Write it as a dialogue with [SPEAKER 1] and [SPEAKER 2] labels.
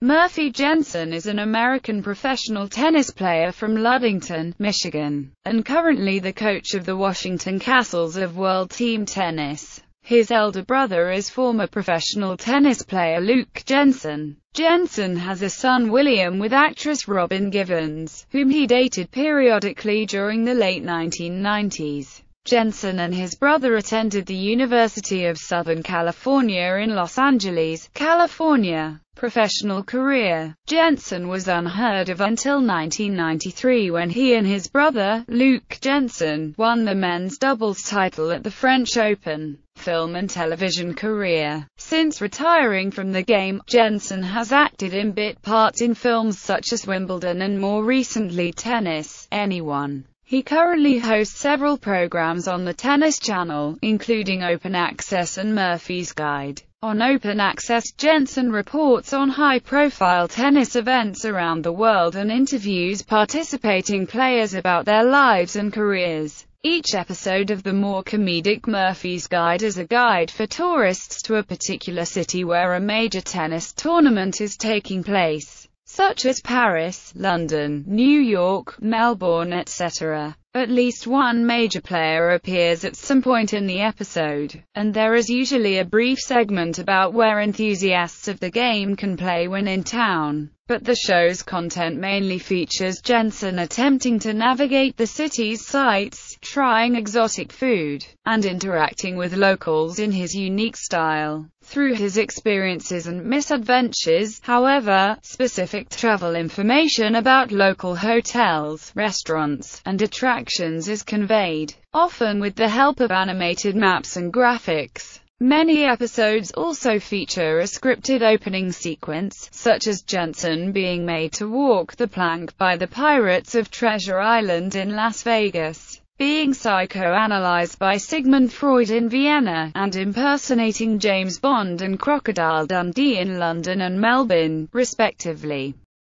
[SPEAKER 1] Murphy Jensen is an American professional tennis player from Ludington, Michigan, and currently the coach of the Washington Kastles of World Team Tennis. His elder brother is former professional tennis player Luke Jensen. Jensen has a son William with actress Robin Givens, whom he dated periodically during the late 1990s. Jensen and his brother attended the University of Southern California in Los Angeles, California. Professional career Jensen was unheard of until 1993 when he and his brother, Luke Jensen, won the men's doubles title at the French Open. Film and television career Since retiring from the game, Jensen has acted in bit parts in films such as Wimbledon and more recently Tennis, Anyone. He currently hosts several programs on the Tennis Channel, including Open Access and Murphy's Guide. On Open Access, Jensen reports on high-profile tennis events around the world and interviews participating players about their lives and careers. Each episode of the more comedic Murphy's Guide is a guide for tourists to a particular city where a major tennis tournament is taking place such as Paris, London, New York, Melbourne etc. At least one major player appears at some point in the episode, and there is usually a brief segment about where enthusiasts of the game can play when in town. But the show's content mainly features Jensen attempting to navigate the city's sights, trying exotic food, and interacting with locals in his unique style. Through his experiences and misadventures, however, specific travel information about local hotels, restaurants, and attractions is conveyed, often with the help of animated maps and graphics. Many episodes also feature a scripted opening sequence, such as Jensen being made to walk the plank by the Pirates of Treasure Island in Las Vegas being psychoanalyzed by Sigmund Freud in Vienna, and impersonating James Bond and Crocodile Dundee in London and Melbourne, respectively.